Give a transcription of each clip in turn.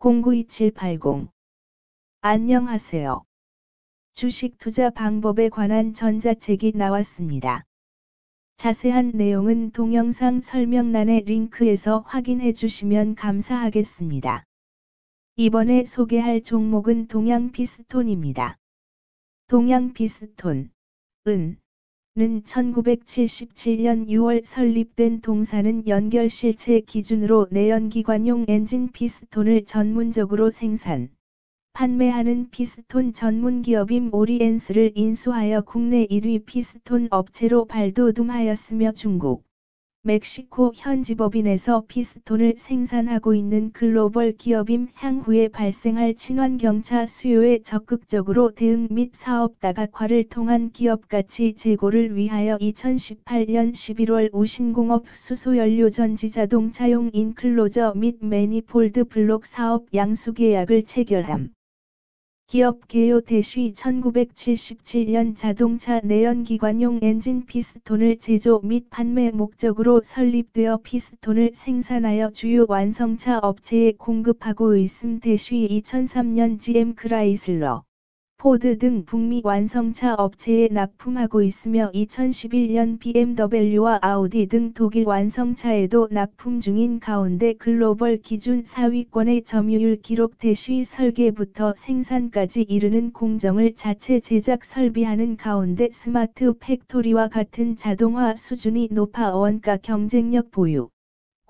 092780 안녕하세요. 주식 투자 방법에 관한 전자책이 나왔습니다. 자세한 내용은 동영상 설명란의 링크에서 확인해 주시면 감사하겠습니다. 이번에 소개할 종목은 동양 피스톤입니다. 동양 피스톤, 은, 는 1977년 6월 설립된 동사는 연결 실체 기준으로 내연기관용 엔진 피스톤을 전문적으로 생산, 판매하는 피스톤 전문 기업인 오리엔스를 인수하여 국내 1위 피스톤 업체로 발돋움하였으며 중국, 멕시코 현지 법인에서 피스톤을 생산하고 있는 글로벌 기업임 향후에 발생할 친환경차 수요에 적극적으로 대응 및 사업 다각화를 통한 기업 가치 제고를 위하여 2018년 11월 우신공업 수소연료 전지 자동차용 enclosure 및 manifold 블록 사업 양수 계약을 체결함. 기업 개요 대쉬 1977년 자동차 내연기관용 엔진 피스톤을 제조 및 판매 목적으로 설립되어 피스톤을 생산하여 주요 완성차 업체에 공급하고 있음 대쉬 2003년 GM 크라이슬러 포드 등 북미 완성차 업체에 납품하고 있으며 2011년 BMW와 아우디 등 독일 완성차에도 납품 중인 가운데 글로벌 기준 4위권의 점유율 기록 대시 설계부터 생산까지 이르는 공정을 자체 제작 설비하는 가운데 smart factory와 같은 자동화 수준이 높아 원가 경쟁력 보유.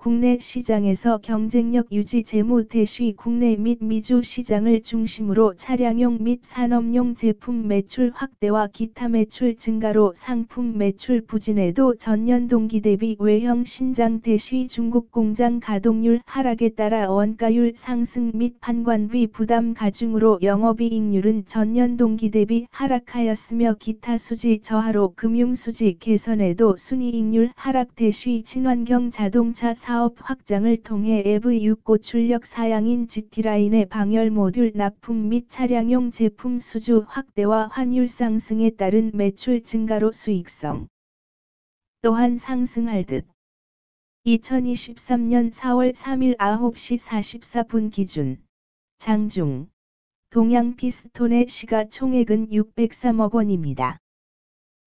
국내 시장에서 경쟁력 유지 재무 대쉬 국내 및 미주 시장을 중심으로 차량용 및 산업용 제품 매출 확대와 기타 매출 증가로 상품 매출 부진에도 전년 동기 대비 외형 신장 대쉬 중국 공장 가동률 하락에 따라 원가율 상승 및 판관비 부담 가중으로 영업이익률은 전년 동기 대비 하락하였으며 기타 수지 저하로 금융 수지 개선에도 순이익률 하락 대쉬 친환경 자동차 사업 확장을 통해 EV6 고출력 사양인 GT라인의 방열 모듈 납품 및 차량용 제품 수주 확대와 환율 상승에 따른 매출 증가로 수익성 또한 상승할 듯. 2023년 4월 3일 9시 44분 기준 장중 동양 피스톤의 시가총액은 603억 원입니다.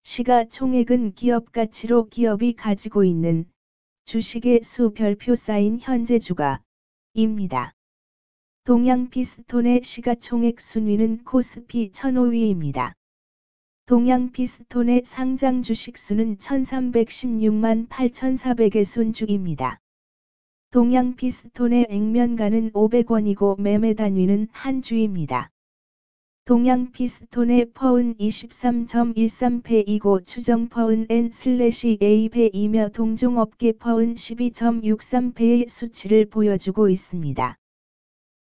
시가총액은 기업 가치로 기업이 가지고 있는 주식의 수 별표 쌓인 현재 주가입니다. 동양 피스톤의 시가총액 순위는 코스피 1005위입니다. 동양 피스톤의 상장 주식 수는 1316만 8400의 순주입니다. 동양 피스톤의 액면가는 500원이고 매매 단위는 한 주입니다. 동양 피스톤의 퍼은 23.13패이고 추정 퍼은 N/A패이며 동종업계 퍼은 12.63패의 수치를 보여주고 있습니다.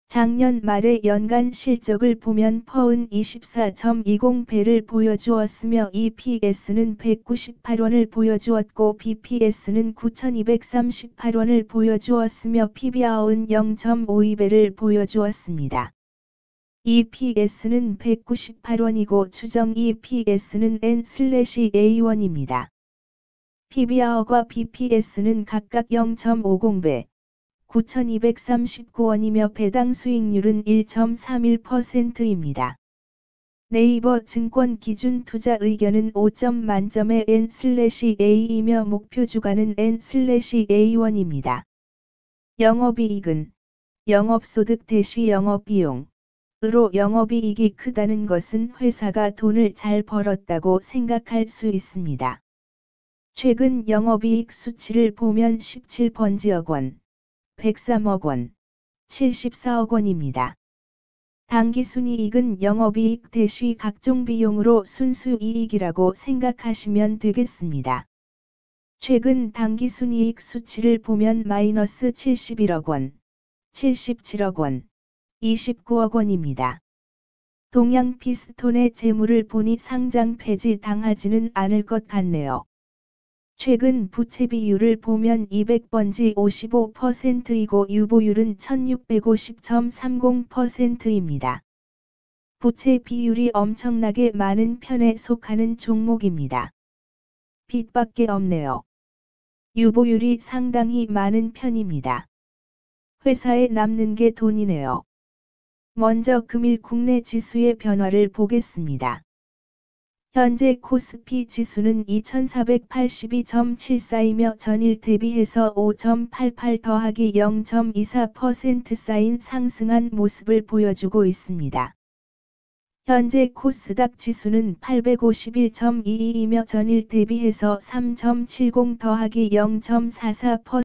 작년 말의 연간 실적을 보면 퍼은 24.20배를 보여주었으며 EPS는 198원을 보여주었고 BPS는 9238원을 보여주었으며 PBR은 0.52배를 보여주었습니다. EPS는 198원이고 추정 EPS는 N/A1입니다. PBR과 BPS는 각각 0.50배, 9,239원이며 배당 수익률은 1.31%입니다. 네이버 증권 기준 투자 의견은 5점 만점의 N/A이며 목표 주가는 N/A1입니다. 영업이익은 영업소득 대시 영업비용 으로 영업이익이 크다는 것은 회사가 돈을 잘 벌었다고 생각할 수 있습니다. 최근 영업이익 수치를 보면 17번지억 원, 103억 원, 74억 원입니다. 당기순이익은 영업이익 대시 각종 비용으로 순수이익이라고 생각하시면 되겠습니다. 최근 당기순이익 수치를 보면 마이너스 71억 원, 77억 원, 29억 원입니다. 그 동양 피스톤의 재물을 보니 상장 폐지 당하지는 않을 것 같네요. 최근 부채 비율을 보면 200번지 55%이고 유보율은 1650.30%입니다. 부채 비율이 엄청나게 많은 편에 속하는 종목입니다. 빚밖에 없네요. 유보율이 상당히 많은 편입니다. 회사에 남는 게 돈이네요. 먼저 금일 국내 지수의 변화를 보겠습니다. 현재 코스피 지수는 2482.74이며 전일 대비해서 5.88 더하기 0.24% 쌓인 상승한 모습을 보여주고 있습니다. 현재 코스닥 지수는 851.22이며 전일 대비해서 3.70 더하기 0.44%